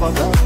havada.